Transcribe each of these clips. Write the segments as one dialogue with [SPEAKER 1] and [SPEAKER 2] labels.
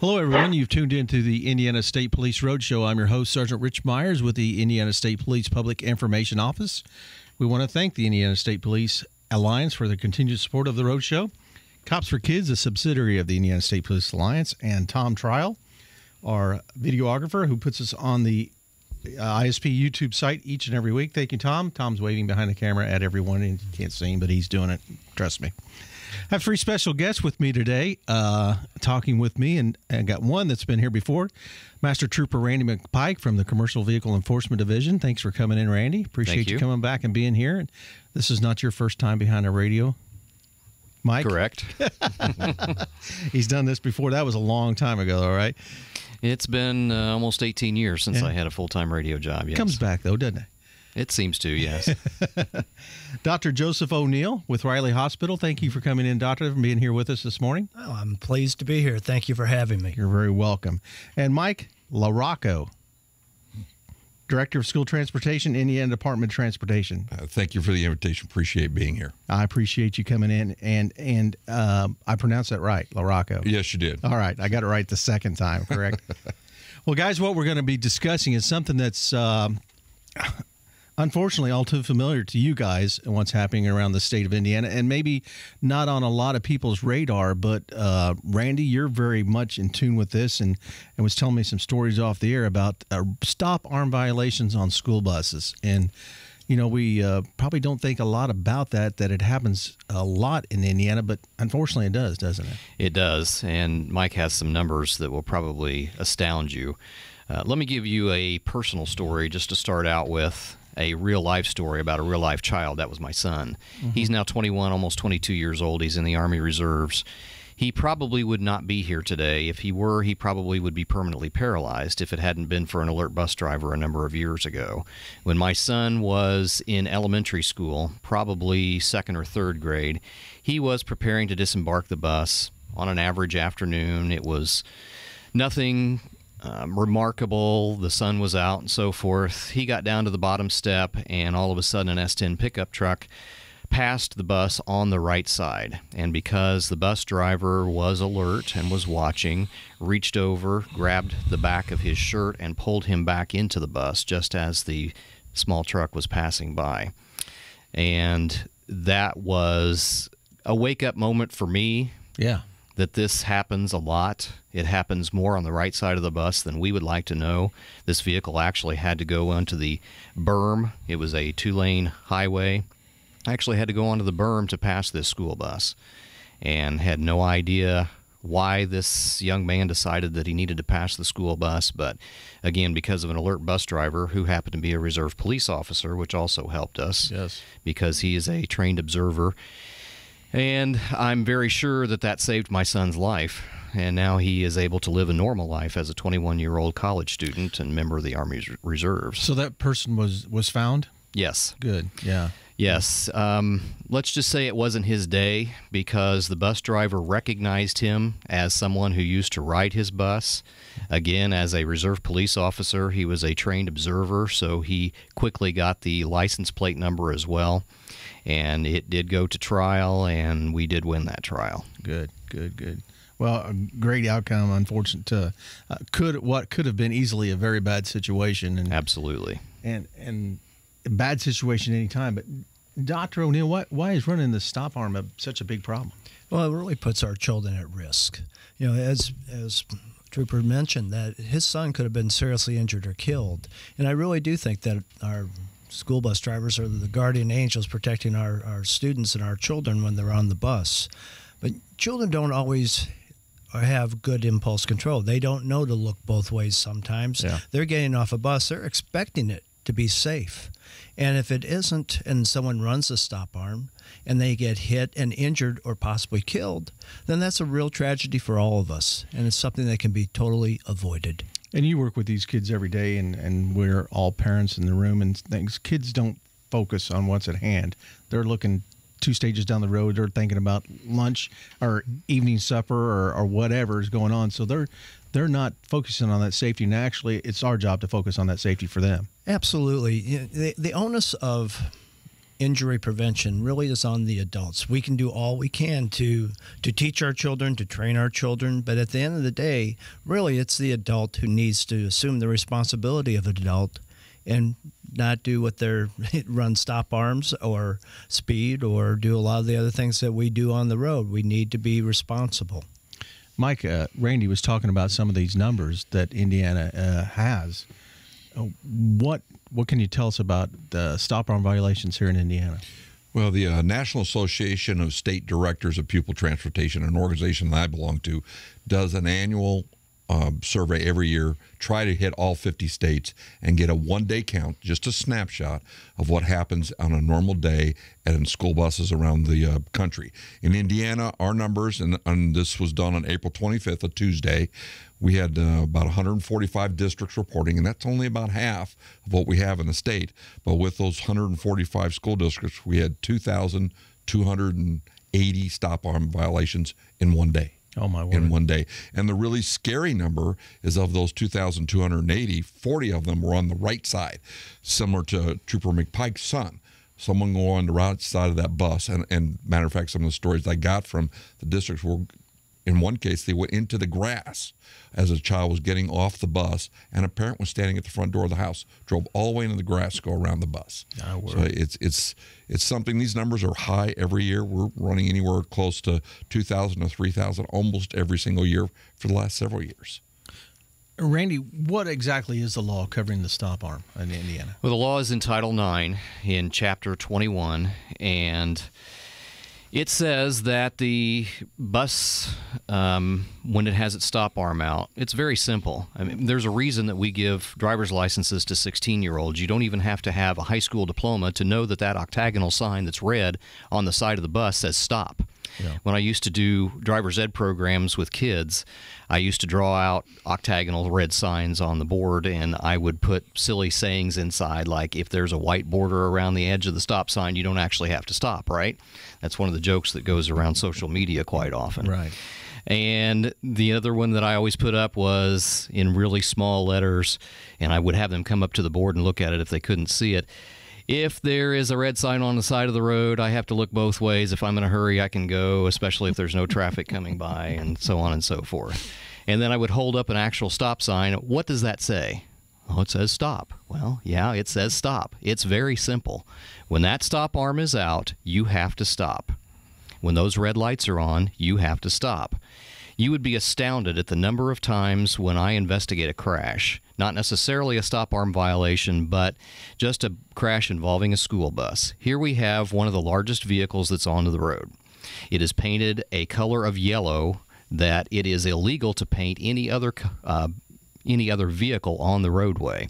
[SPEAKER 1] Hello, everyone. You've tuned in to the Indiana State Police Roadshow. I'm your host, Sergeant Rich Myers, with the Indiana State Police Public Information Office. We want to thank the Indiana State Police Alliance for their continued support of the Roadshow. Cops for Kids, a subsidiary of the Indiana State Police Alliance, and Tom Trial, our videographer who puts us on the uh, ISP YouTube site each and every week. Thank you, Tom. Tom's waving behind the camera at everyone, and you can't see him, but he's doing it. Trust me. I have three special guests with me today, uh, talking with me, and I got one that's been here before, Master Trooper Randy McPike from the Commercial Vehicle Enforcement Division. Thanks for coming in, Randy. Appreciate you.
[SPEAKER 2] you.
[SPEAKER 1] coming back and being here. And This is not your first time behind a radio, Mike.
[SPEAKER 2] Correct.
[SPEAKER 1] He's done this before. That was a long time ago. All right.
[SPEAKER 2] it's been uh, almost 18 years since
[SPEAKER 1] Yeah.
[SPEAKER 2] I had a full time radio job. Yes.
[SPEAKER 1] Comes back though, doesn't it?
[SPEAKER 2] It seems to, yes.
[SPEAKER 1] Dr. Joseph O'Neill with Riley Hospital. Thank you for coming in, Doctor, for being here with us this morning.
[SPEAKER 3] Oh, I'm pleased to be here. Thank you for having me.
[SPEAKER 1] You're very welcome. And Mike LaRocco, Director of School Transportation, Indiana Department of Transportation.
[SPEAKER 4] Uh, thank you for the invitation. Appreciate being here.
[SPEAKER 1] I appreciate you coming in, and and um, I pronounced that right, LaRocco.
[SPEAKER 4] Yes, you did.
[SPEAKER 1] All right, I got it right the second time, correct? well, guys, what we're going to be discussing is something that's um, unfortunately all too familiar to you guys and what's happening around the state of Indiana, and maybe not on a lot of people's radar. But uh, Randy, you're very much in tune with this, and and was telling me some stories off the air about uh, stop arm violations on school buses, and you know we uh, probably don't think a lot about that. That it happens a lot in Indiana, but unfortunately it does, doesn't it?
[SPEAKER 2] it does. And Mike has some numbers that will probably astound you. Uh, let me give you a personal story just to start out with. A real life story about a real life child. That was my son. Mm-hmm. He's now 21, almost 22 years old. He's in the Army Reserves. He probably would not be here today. If he were, he probably would be permanently paralyzed if it hadn't been for an alert bus driver a number of years ago. When my son was in elementary school, probably second or third grade, he was preparing to disembark the bus on an average afternoon. It was nothing um, remarkable. The sun was out and so forth. He got down to the bottom step, and all of a sudden, an S10 pickup truck passed the bus on the right side. And because the bus driver was alert and was watching, reached over, grabbed the back of his shirt, and pulled him back into the bus just as the small truck was passing by. And that was a wake up moment for me
[SPEAKER 1] Yeah.
[SPEAKER 2] That this happens a lot. It happens more on the right side of the bus than we would like to know. This vehicle actually had to go onto the berm. It was a two lane highway. Actually had to go onto the berm to pass this school bus and had no idea why this young man decided that he needed to pass the school bus. But again, because of an alert bus driver who happened to be a reserve police officer, which also helped us
[SPEAKER 1] Yes.
[SPEAKER 2] because he is a trained observer. And I'm very sure that that saved my son's life. And now he is able to live a normal life as a 21 year old college student and member of the Army Reserves.
[SPEAKER 1] So that person was was found.
[SPEAKER 2] Yes.
[SPEAKER 1] Good. Yeah.
[SPEAKER 2] Yes. Um, let's just say it wasn't his day because the bus driver recognized him as someone who used to ride his bus. Again, as a reserve police officer, he was a trained observer, so he quickly got the license plate number as well. And it did go to trial, and we did win that trial.
[SPEAKER 1] Good. Good. Good. Well, a great outcome. Unfortunate to uh, could what could have been easily a very bad situation, and
[SPEAKER 2] Absolutely.
[SPEAKER 1] and and a bad situation anytime. But Doctor O'Neill, why why is running the stop arm a, such a big problem?
[SPEAKER 3] Well, it really puts our children at risk. You know, as as Trooper mentioned, that his son could have been seriously injured or killed, and I really do think that our school bus drivers are the guardian angels protecting our, our students and our children when they're on the bus. But children don't always have good impulse control. They don't know to look both ways sometimes.
[SPEAKER 1] Yeah.
[SPEAKER 3] They're getting off a bus, they're expecting it to be safe. And if it isn't, and someone runs a stop arm and they get hit and injured or possibly killed, then that's a real tragedy for all of us. And it's something that can be totally avoided.
[SPEAKER 1] And you work with these kids every day, and and we're all parents in the room, and things. Kids don't focus on what's at hand. They're looking two stages down the road. They're thinking about lunch or evening supper or, or whatever is going on. So they're they're not focusing on that safety. And actually, it's our job to focus on that safety for them.
[SPEAKER 3] Absolutely. The, the onus of injury prevention really is on the adults. We can do all we can to to teach our children, to train our children, but at the end of the day, really it's the adult who needs to assume the responsibility of an adult and not do what they're run stop arms or speed or do a lot of the other things that we do on the road. We need to be responsible.
[SPEAKER 1] Mike, uh, Randy was talking about some of these numbers that Indiana uh, has. Uh, what what can you tell us about the stop arm violations here in Indiana?
[SPEAKER 4] Well, the uh, National Association of State Directors of Pupil Transportation, an organization that I belong to, does an annual um, survey every year, try to hit all 50 states and get a one day count, just a snapshot of what happens on a normal day and in school buses around the uh, country. In Indiana, our numbers, and, and, this was done on April 25th, a Tuesday, we had uh, about 145 districts reporting, and that's only about half of what we have in the state. But with those 145 school districts, we had 2,280 stop arm violations in one day.
[SPEAKER 1] Oh my word.
[SPEAKER 4] In one day. And the really scary number is of those 2,280, 40 of them were on the right side, similar to Trooper McPike's son. Someone go on the right side of that bus. And, and matter of fact, some of the stories I got from the districts were in one case, they went into the grass as a child was getting off the bus, and a parent was standing at the front door of the house, drove all the way into the grass to go around the bus.
[SPEAKER 1] Oh,
[SPEAKER 4] so it's it's it's something. These numbers are high every year. We're running anywhere close to two thousand to three thousand almost every single year for the last several years.
[SPEAKER 1] Randy, what exactly is the law covering the stop arm in Indiana?
[SPEAKER 2] Well, the law is in Title IX in Chapter 21, and it says that the bus, um, when it has its stop arm out, it's very simple. I mean, there's a reason that we give driver's licenses to 16 year olds. You don't even have to have a high school diploma to know that that octagonal sign that's red on the side of the bus says stop. Yeah. When I used to do driver's ed programs with kids, I used to draw out octagonal red signs on the board and I would put silly sayings inside, like if there's a white border around the edge of the stop sign, you don't actually have to stop, right? That's one of the jokes that goes around social media quite often.
[SPEAKER 1] Right.
[SPEAKER 2] And the other one that I always put up was in really small letters, and I would have them come up to the board and look at it if they couldn't see it if there is a red sign on the side of the road, I have to look both ways. If I'm in a hurry, I can go, especially if there's no traffic coming by, and so on and so forth. And then I would hold up an actual stop sign. What does that say? Oh, it says stop. Well, yeah, it says stop. It's very simple. When that stop arm is out, you have to stop. When those red lights are on, you have to stop. You would be astounded at the number of times when I investigate a crash not necessarily a stop arm violation, but just a crash involving a school bus. Here we have one of the largest vehicles that's onto the road. It is painted a color of yellow that it is illegal to paint any other uh, any other vehicle on the roadway.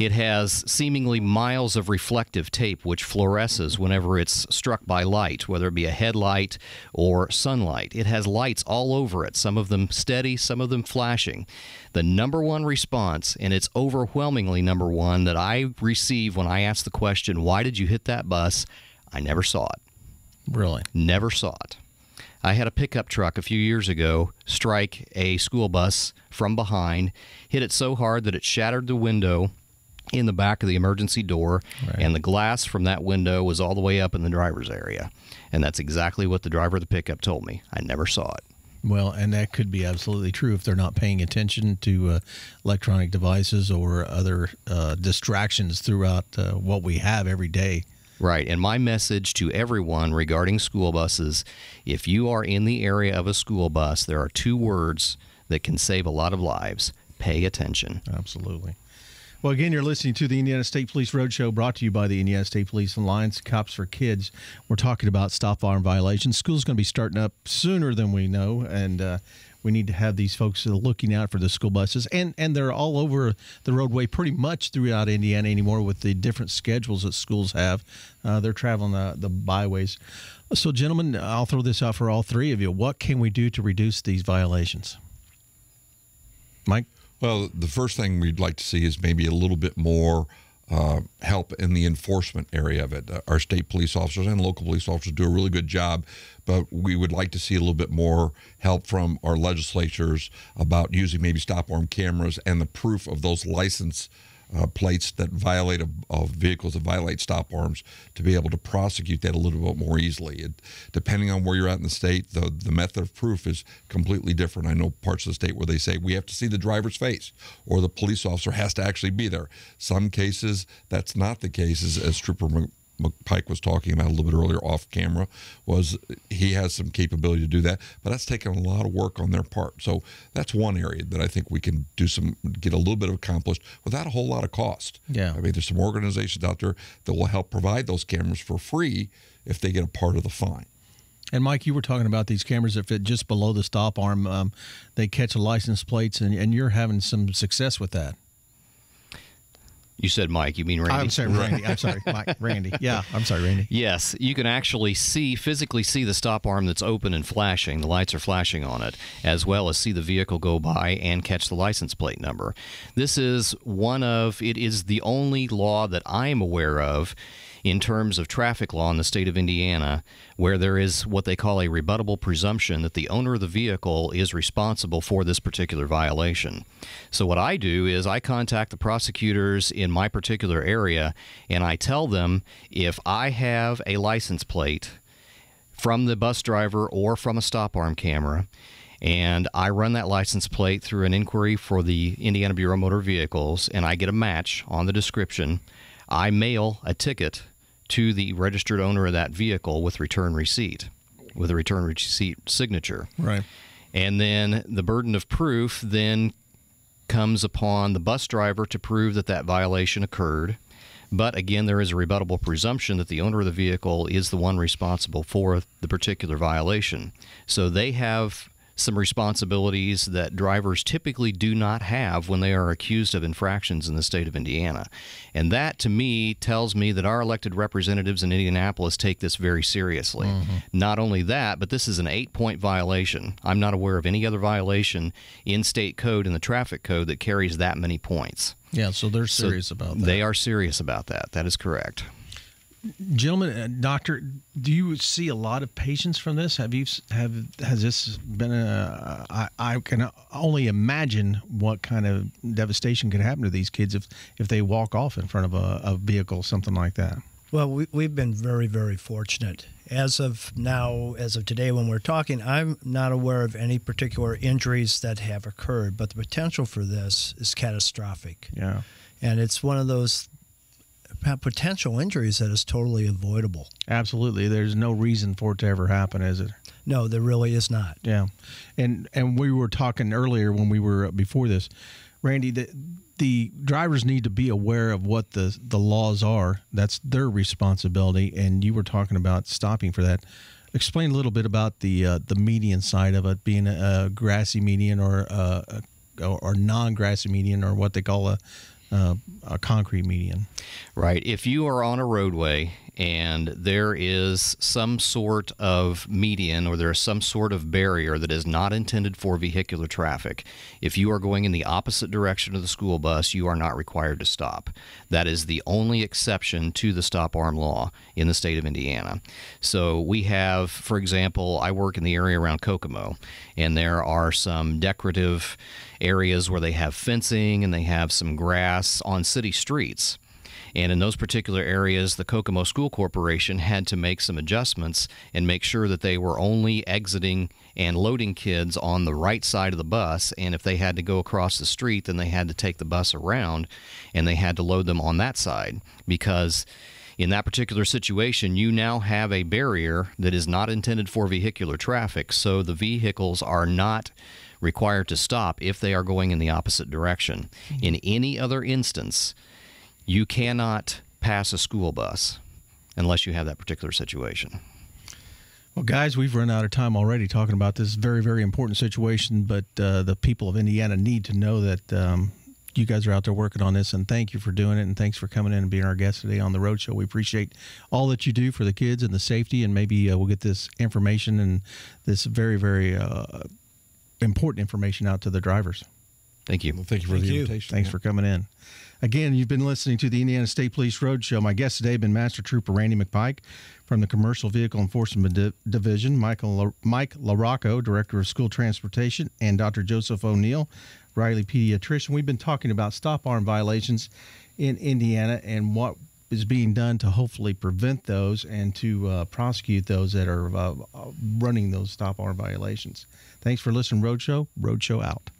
[SPEAKER 2] It has seemingly miles of reflective tape which fluoresces whenever it's struck by light, whether it be a headlight or sunlight. It has lights all over it, some of them steady, some of them flashing. The number one response, and it's overwhelmingly number one, that I receive when I ask the question, Why did you hit that bus? I never saw it.
[SPEAKER 1] Really?
[SPEAKER 2] Never saw it. I had a pickup truck a few years ago strike a school bus from behind, hit it so hard that it shattered the window in the back of the emergency door, right. and the glass from that window was all the way up in the driver's area. And that's exactly what the driver of the pickup told me. I never saw it.
[SPEAKER 1] Well, and that could be absolutely true if they're not paying attention to uh, electronic devices or other uh, distractions throughout uh, what we have every day.
[SPEAKER 2] Right. And my message to everyone regarding school buses if you are in the area of a school bus, there are two words that can save a lot of lives pay attention.
[SPEAKER 1] Absolutely. Well, again, you're listening to the Indiana State Police Roadshow brought to you by the Indiana State Police Alliance Cops for Kids. We're talking about stop arm violations. School's going to be starting up sooner than we know, and uh, we need to have these folks looking out for the school buses. And, and they're all over the roadway pretty much throughout Indiana anymore with the different schedules that schools have. Uh, they're traveling the, the byways. So, gentlemen, I'll throw this out for all three of you. What can we do to reduce these violations? Mike?
[SPEAKER 4] Well, the first thing we'd like to see is maybe a little bit more uh, help in the enforcement area of it. Uh, our state police officers and local police officers do a really good job, but we would like to see a little bit more help from our legislatures about using maybe stop arm cameras and the proof of those license uh, plates that violate of, vehicles that violate stop arms to be able to prosecute that a little bit more easily. It, depending on where you're at in the state, the the method of proof is completely different. I know parts of the state where they say we have to see the driver's face or the police officer has to actually be there. Some cases that's not the case, as, as Trooper Pike was talking about a little bit earlier off camera was he has some capability to do that, but that's taken a lot of work on their part. So that's one area that I think we can do some get a little bit of accomplished without a whole lot of cost.
[SPEAKER 1] Yeah,
[SPEAKER 4] I mean there's some organizations out there that will help provide those cameras for free if they get a part of the fine.
[SPEAKER 1] And Mike, you were talking about these cameras that fit just below the stop arm. Um, they catch license plates, and, and you're having some success with that.
[SPEAKER 2] You said Mike. You mean Randy?
[SPEAKER 1] I'm sorry, Randy. I'm sorry, Mike. Randy. Yeah, I'm sorry, Randy.
[SPEAKER 2] Yes, you can actually see physically see the stop arm that's open and flashing. The lights are flashing on it, as well as see the vehicle go by and catch the license plate number. This is one of it is the only law that I am aware of in terms of traffic law in the state of Indiana, where there is what they call a rebuttable presumption that the owner of the vehicle is responsible for this particular violation. So, what I do is I contact the prosecutors in my particular area and I tell them if I have a license plate from the bus driver or from a stop arm camera and I run that license plate through an inquiry for the Indiana Bureau of Motor Vehicles, and I get a match on the description. I mail a ticket to the registered owner of that vehicle with return receipt, with a return receipt signature.
[SPEAKER 1] Right.
[SPEAKER 2] And then the burden of proof then comes upon the bus driver to prove that that violation occurred. But again, there is a rebuttable presumption that the owner of the vehicle is the one responsible for the particular violation. So they have some responsibilities that drivers typically do not have when they are accused of infractions in the state of Indiana. And that to me tells me that our elected representatives in Indianapolis take this very seriously. Mm-hmm. Not only that, but this is an eight point violation. I'm not aware of any other violation in state code in the traffic code that carries that many points.
[SPEAKER 1] Yeah, so they're serious so about that.
[SPEAKER 2] They are serious about that. That is correct.
[SPEAKER 1] Gentlemen, uh, doctor, do you see a lot of patients from this? Have you have has this been a? I, I can only imagine what kind of devastation could happen to these kids if if they walk off in front of a, a vehicle, something like that.
[SPEAKER 3] Well, we, we've been very, very fortunate. As of now, as of today, when we're talking, I'm not aware of any particular injuries that have occurred, but the potential for this is catastrophic.
[SPEAKER 1] Yeah.
[SPEAKER 3] And it's one of those potential injuries that is totally avoidable.
[SPEAKER 1] Absolutely. There's no reason for it to ever happen, is it?
[SPEAKER 3] No, there really is not.
[SPEAKER 1] Yeah. And and we were talking earlier when we were before this, Randy, the the drivers need to be aware of what the the laws are. That's their responsibility and you were talking about stopping for that. Explain a little bit about the uh, the median side of it being a, a grassy median or uh, a, or non-grassy median or what they call a uh, a concrete median.
[SPEAKER 2] Right. If you are on a roadway and there is some sort of median or there is some sort of barrier that is not intended for vehicular traffic, if you are going in the opposite direction of the school bus, you are not required to stop. That is the only exception to the stop arm law in the state of Indiana. So we have, for example, I work in the area around Kokomo, and there are some decorative areas where they have fencing and they have some grass on city streets. And in those particular areas, the Kokomo School Corporation had to make some adjustments and make sure that they were only exiting and loading kids on the right side of the bus. And if they had to go across the street, then they had to take the bus around and they had to load them on that side because in that particular situation, you now have a barrier that is not intended for vehicular traffic. So the vehicles are not required to stop if they are going in the opposite direction. Mm-hmm. In any other instance, you cannot pass a school bus unless you have that particular situation.
[SPEAKER 1] Well, guys, we've run out of time already talking about this very, very important situation, but uh, the people of Indiana need to know that um, you guys are out there working on this, and thank you for doing it, and thanks for coming in and being our guest today on the Road Show. We appreciate all that you do for the kids and the safety, and maybe uh, we'll get this information and this very, very uh, important information out to the drivers.
[SPEAKER 2] Thank you.
[SPEAKER 4] Well, thank you for
[SPEAKER 3] thank
[SPEAKER 4] the
[SPEAKER 3] you.
[SPEAKER 4] invitation.
[SPEAKER 1] Thanks for coming in. Again, you've been listening to the Indiana State Police Roadshow. My guest today has been Master Trooper Randy McPike from the Commercial Vehicle Enforcement Di- Division, Michael La- Mike LaRocco, Director of School Transportation, and Dr. Joseph O'Neill, Riley, pediatrician. We've been talking about stop arm violations in Indiana and what is being done to hopefully prevent those and to uh, prosecute those that are uh, running those stop arm violations. Thanks for listening, Roadshow. Roadshow out.